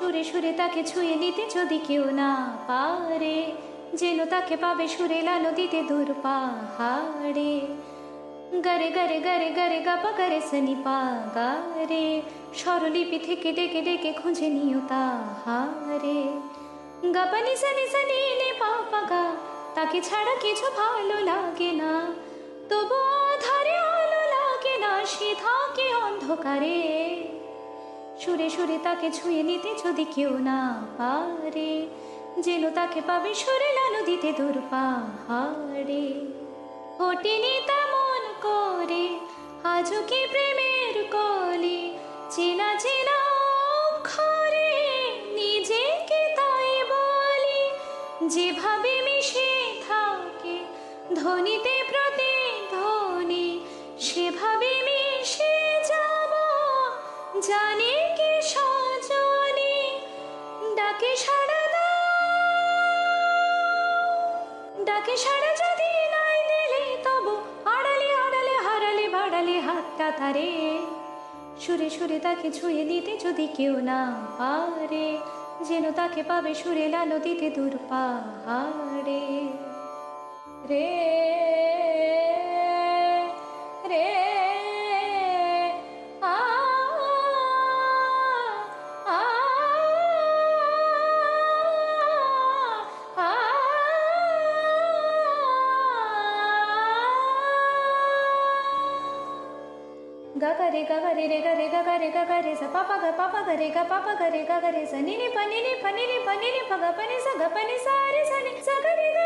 সুরে সুরে তাকে ছুঁয়ে নিতে যদি কেউ না পারে, যেন তাকে পাবে সুরেলা নদীতে দূর পাহাড়ে। গরে গরে গরে গরে গাপা গরে সনি পা গারে স্বরলিপি থেকে ডেকে ডেকে খুঁজে নিও তাহারে। গাপানি সনি সনি নে পা পাগা তাকে ছাড়া কিছু ভালো লাগে না। তবু ধারে আলো লাগে না, সে থাকে অন্ধকারে। সুরে সুরে তাকে ছুঁয়ে নিতে যদি কেউ না পারে, যেন তাকে পাবে সুরেলা নদীতে দূর পাহাড়ে। ফোটেনি তেমন করে, আজও কি প্রেমের কলে, চেনা চেনা অক্ষরে নিজেকে তাই বলি, যেভাবে মিশে থাকে, ধ্বনিতে প্রতিধ্বনি ডাকে সারা যদি নাই দিলে আড়ালে হারালে হাতটা তারে। সুরে সুরে তাকে ছুঁয়ে দিতে যদি কেউ না পারে, যেন তাকে পাবে সুরেলা নদীতে দূর পাহাড়ে রে ग गा रे गा गा रे रे गा रे गा गा रे गा गा रे पापा ग पापा ग रे गा पापा ग रे गा गा रे सा नि नि प नि नि प नि नि प नि ग प नि ग प नि नि सा ग